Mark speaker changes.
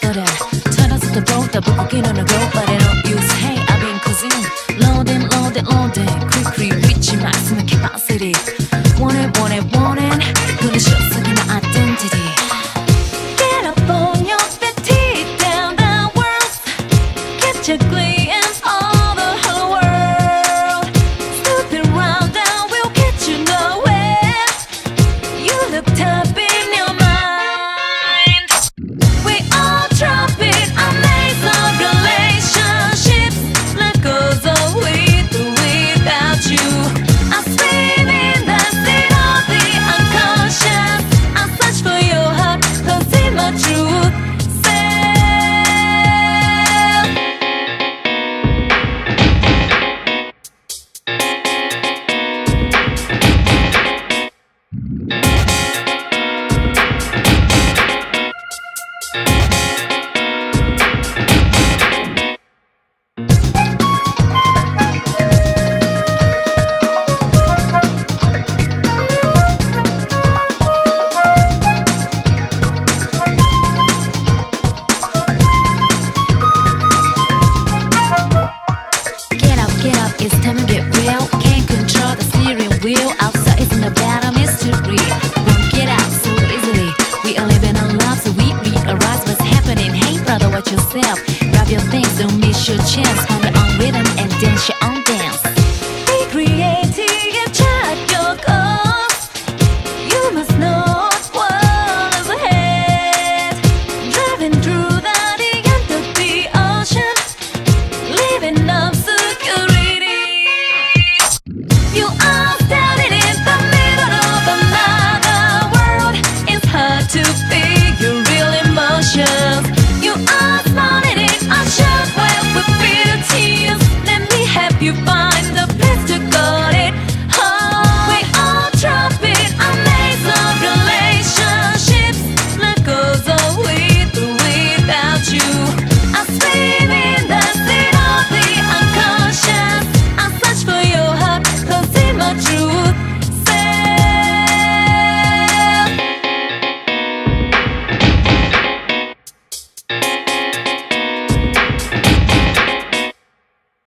Speaker 1: 그래 찾아서 또 but I don't use hey I've been cruising quickly reaching my capacity want wanted, wanted. gonna show 속에 my identity. Get up on your feet down the world. get your glee and it's time to get real. Can't control the steering wheel. Outside is in the battle mystery. Won't get out so easily. We are living our lives, so we realize what's happening. Hey, brother, watch yourself. Grab your things, don't miss your chance. Find own rhythm and dance your own